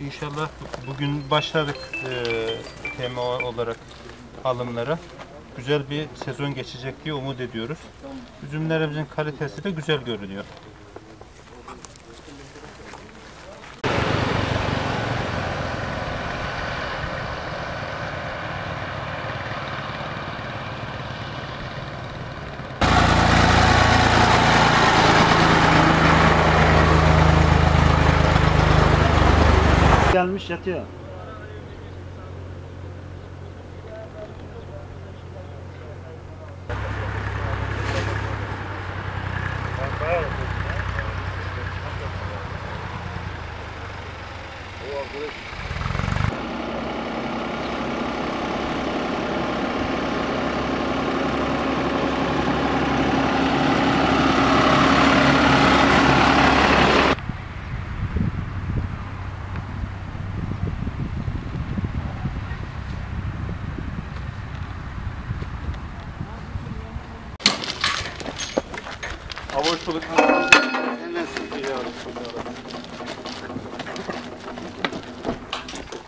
İnşallah bugün başladık e, tema olarak alımlara. Güzel bir sezon geçecek diye umut ediyoruz. Üzümlerimizin kalitesi de güzel görünüyor. Gelmiş yatıyor.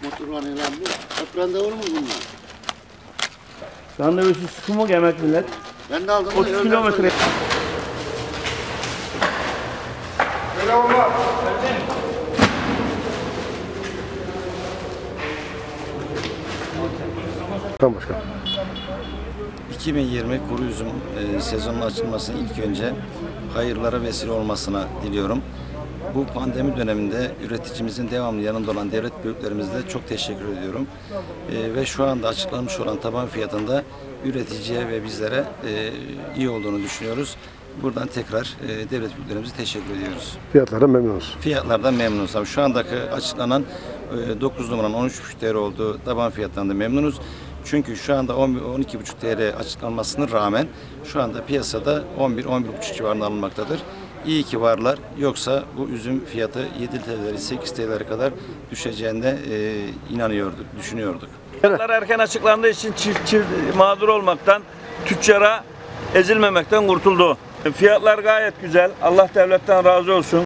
Motorlar eğlendi. Hep randevu mu bunlar? Randevusu Sumuk Emek Millet. Ben de aldım. 30 kilometre. Tamam başkan. 2020 kuru üzüm e, sezonunun açılmasını ilk önce hayırlara vesile olmasına diliyorum. Bu pandemi döneminde üreticimizin devamlı yanında olan devlet büyüklerimize çok teşekkür ediyorum. E, ve şu anda açıklanmış olan taban fiyatında üreticiye ve bizlere e, iyi olduğunu düşünüyoruz. Buradan tekrar e, devlet büyüklerimize teşekkür ediyoruz. Fiyatlardan memnunuz. Fiyatlardan memnunuz. Şu andaki açıklanan e, 9 numaranın 13,5 TL olduğu taban fiyattan da memnunuz. Çünkü şu anda 11 12,5 TL açıklanmasına rağmen şu anda piyasada 11-11,5 civarında alınmaktadır. İyi ki varlar. Yoksa bu üzüm fiyatı 7 TL'leri 8 TL'lere kadar düşeceğine e, inanıyorduk, düşünüyorduk. Fiyatlar erken açıklandığı için çiftçi mağdur olmaktan, tüccara ezilmemekten kurtuldu. Fiyatlar gayet güzel. Allah devletten razı olsun.